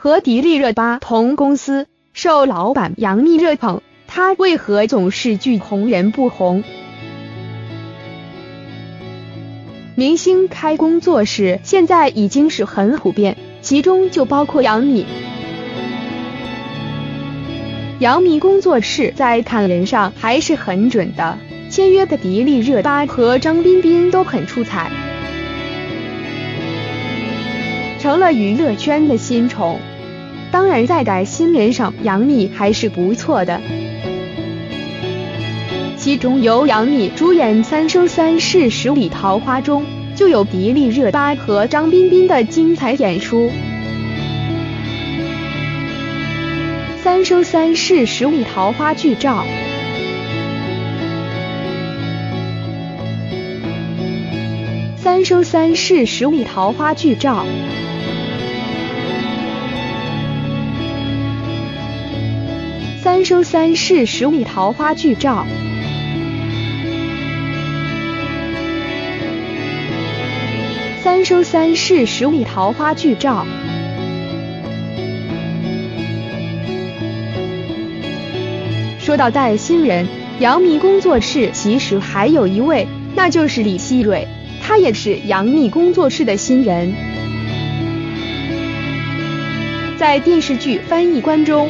和迪丽热巴同公司，受老板杨幂热捧，她为何总是拒红人不红？明星开工作室现在已经是很普遍，其中就包括杨幂。杨幂工作室在看人上还是很准的，签约的迪丽热巴和张彬彬都很出彩，成了娱乐圈的新宠。当然，在带新人上，杨幂还是不错的。其中由杨幂主演《三生三世十里桃花》中，就有迪丽热巴和张彬彬的精彩演出。《三生三世十里桃花》剧照，《三生三世十里桃花》剧照，《三生三世十里桃花》剧照。三生三世十里桃花剧照。说到带新人，杨幂工作室其实还有一位，那就是李希蕊，她也是杨幂工作室的新人。在电视剧《翻译官》中，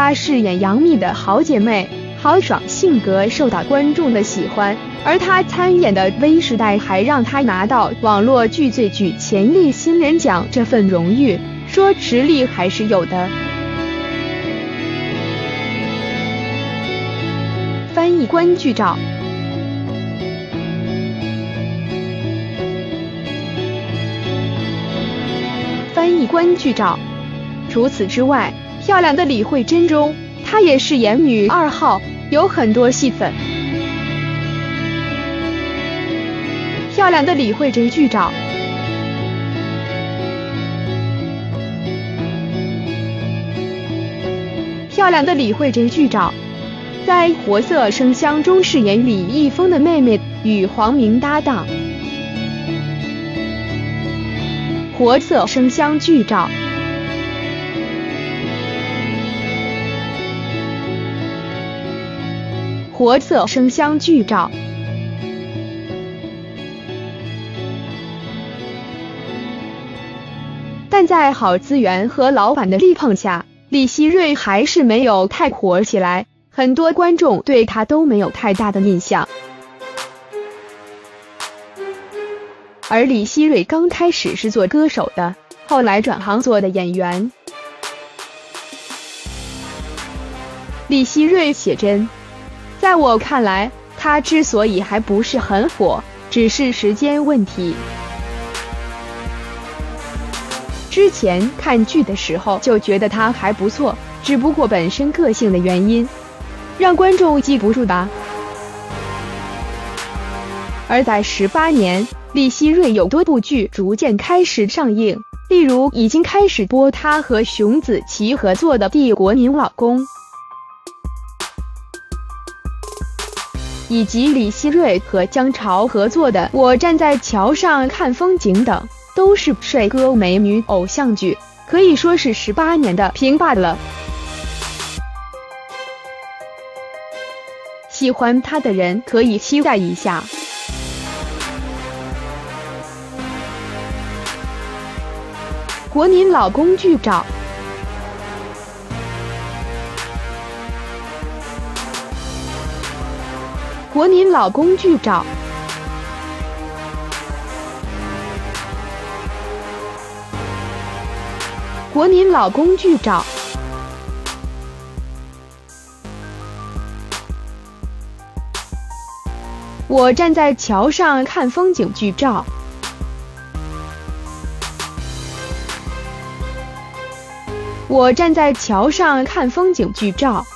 她饰演杨幂的好姐妹。豪爽性格受到观众的喜欢，而他参演的《微时代》还让他拿到网络剧最具潜力新人奖这份荣誉，说实力还是有的。翻译官剧照，翻译官剧照。除此之外，漂亮的李慧珍中。她也是演女二号，有很多戏份。漂亮的李慧珍剧照，漂亮的李慧珍剧照，在《活色生香》中饰演李易峰的妹妹，与黄明搭档。《活色生香》剧照。活色生香剧照，但在好资源和老板的力捧下，李希瑞还是没有太火起来，很多观众对他都没有太大的印象。而李希瑞刚开始是做歌手的，后来转行做的演员。李希瑞写真。在我看来，他之所以还不是很火，只是时间问题。之前看剧的时候就觉得他还不错，只不过本身个性的原因，让观众记不住吧。而在十八年，李希瑞有多部剧逐渐开始上映，例如已经开始播他和熊梓淇合作的《帝国您老公》。以及李希瑞和姜潮合作的《我站在桥上看风景》等，都是帅哥美女偶像剧，可以说是十八年的平霸了。喜欢他的人可以期待一下《国民老公》剧照。国民老公剧照，国民老公剧照，我站在桥上看风景剧照，我站在桥上看风景剧照。